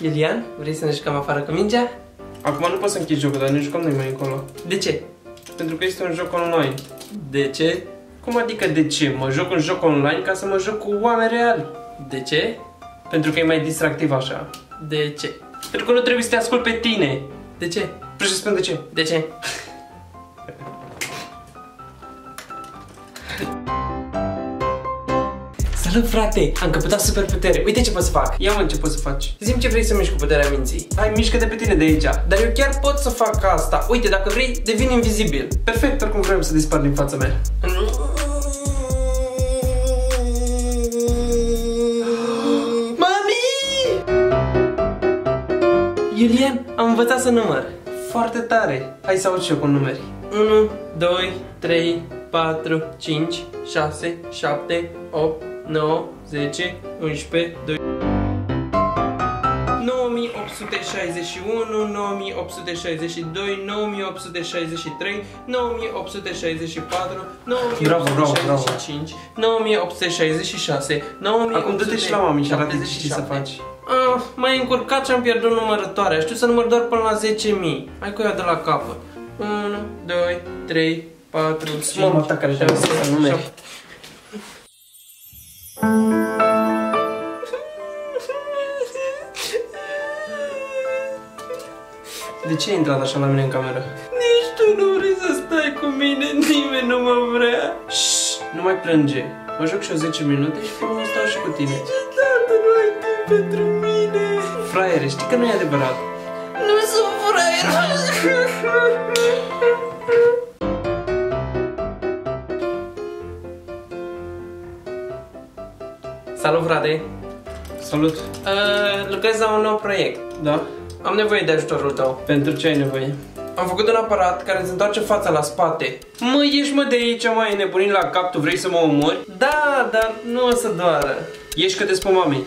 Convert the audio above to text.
Iulian, vrei să ne jucăm afară cu mingea? Acum nu pot să închid jocul, dar ne jucăm noi mai încolo. De ce? Pentru că este un joc online. De ce? Cum adică de ce? Mă joc un joc online ca să mă joc cu oameni reali. De ce? Pentru că e mai distractiv așa. De ce? Pentru că nu trebuie să te ascult pe tine. De ce? Vrei să spun de ce? De ce? Salut frate, am căpătat super putere. Uite ce pot să fac. Ia mă, ce poți să faci? Zim ce vrei să miști cu puterea minții. Hai, mișcă de pe tine de aici. Dar eu chiar pot să fac asta. Uite, dacă vrei, devin invizibil. Perfect, oricum vrem să dispar din fața mea. Mami! Iulian, am învățat să număr. Foarte tare. Hai să aud și eu cu numeri. 1, 2, 3, 4, 5, 6, 7, 8, 9, 10, 11, 12, 9861, 9862, 9863, 9864, 9865, bravo, bravo, bravo. 9866, 9876. Acum du-te și la mami și arată ce să faci. Ah, m-ai încurcat și am pierdut numărătoarea. Știu să număr doar până la 10.000. Hai cu ea de la capăt. 1, 2, 3, 4, 5, Mama ta care 6, 7, De ce ai intrat așa la mine în cameră? Nici tu nu vrei să stai cu mine, nimeni nu mă vrea. Shh, nu mai plânge. Mă joc și eu 10 minute și până stau și cu tine. Niciodată nu ai timp pentru mine. Fraiere, știi că nu e adevărat. Nu sunt fraier. Salut, frate. Salut. Uh, lucrez la un nou proiect. Da? Am nevoie de ajutorul tău. Pentru ce ai nevoie? Am făcut un aparat care îți întoarce fața la spate. Mă, ești mă de aici, mai nebunit la cap, tu vrei să mă omori? Da, dar nu o să doară. Ești că te spun mami.